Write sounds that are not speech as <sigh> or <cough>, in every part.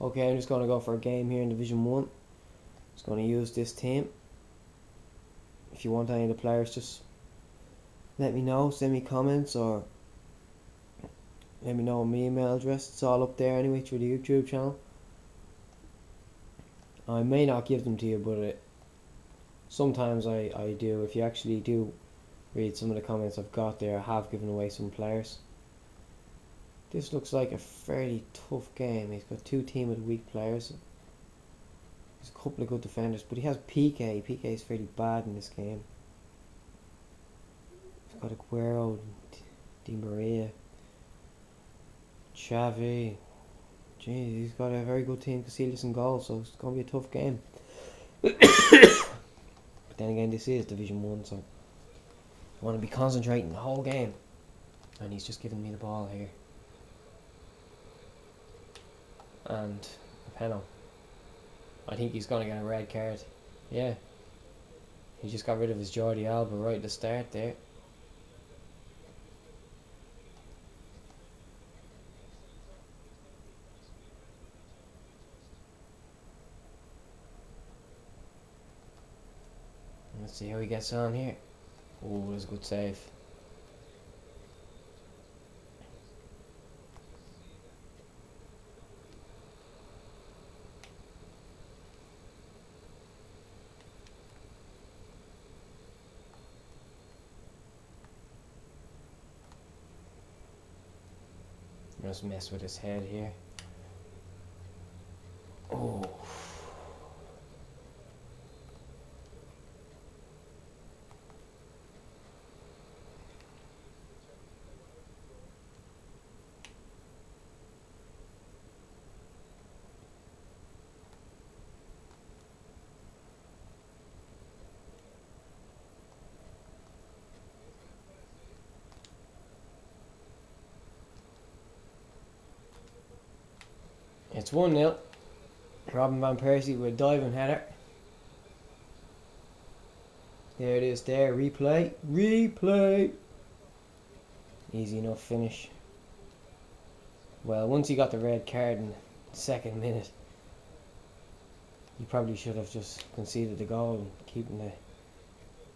Okay, I'm just going to go for a game here in Division 1. Just going to use this team. If you want any of the players, just let me know. Send me comments or let me know my email address. It's all up there anyway through the YouTube channel. I may not give them to you, but it, sometimes I, I do. If you actually do read some of the comments I've got there, I have given away some players. This looks like a fairly tough game. He's got two team with weak players. There's a couple of good defenders, but he has Piqué. Piqué is fairly bad in this game. He's got Aguero, Di Maria, Xavi. Jeez, he's got a very good team, Casillas and goal, so it's going to be a tough game. <coughs> but then again, this is Division 1, so I want to be concentrating the whole game. And he's just giving me the ball here. And a penalty. I think he's going to get a red card. Yeah. He just got rid of his Jordi Alba right at the start there. Let's see how he gets on here. Oh, that's a good save. Just mess with his head here. Oh. It's 1 0. Robin Van Persie with a diving header. There it is there. Replay. Replay. Easy enough finish. Well, once he got the red card in the second minute, he probably should have just conceded the goal and keeping the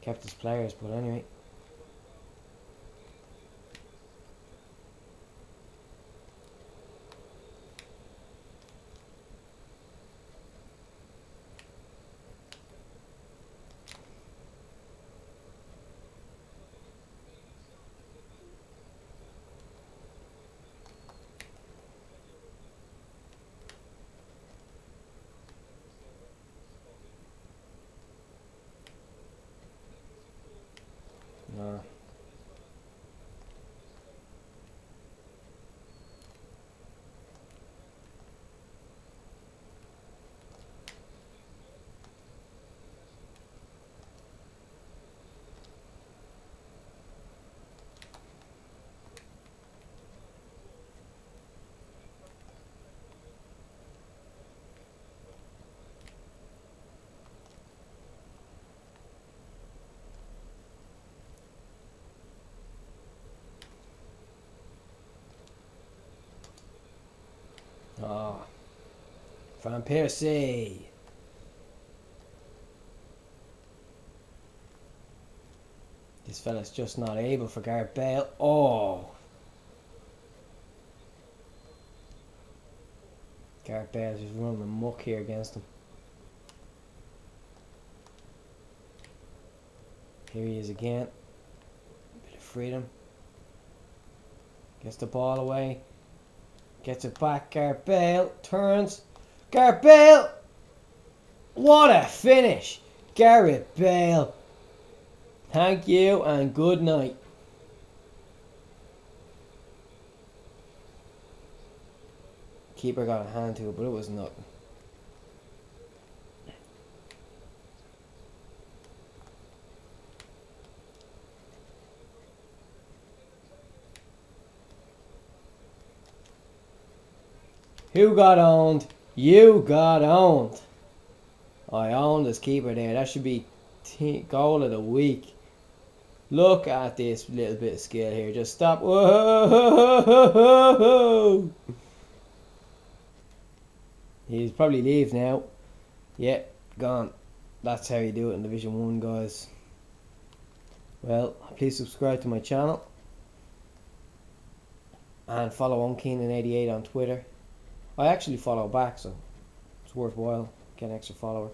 kept his players. But anyway. No. Oh. Van Persie. This fella's just not able for Gareth Bale. Oh. Gareth Bale's just running the muck here against him. Here he is again. Bit of freedom. Gets the ball away. Gets it back, Gareth Bale, turns. Gareth Bale! What a finish! Gareth Bale. Thank you and good night. Keeper got a hand to it, but it was nothing. Who got owned? You got owned. Oh, I owned this keeper there. That should be goal of the week. Look at this little bit of skill here. Just stop. Whoa! <laughs> He's probably leave now. Yeah, gone. That's how you do it in Division 1, guys. Well, please subscribe to my channel. And follow eoghankeenan88 on Twitter. I actually follow back, so it's worthwhile. Get an extra follower.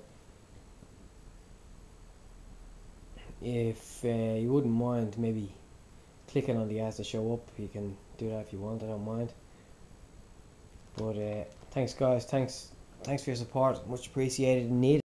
If uh, you wouldn't mind maybe clicking on the ads to show up, you can do that if you want, I don't mind. But uh, thanks guys, thanks thanks for your support, much appreciated needed.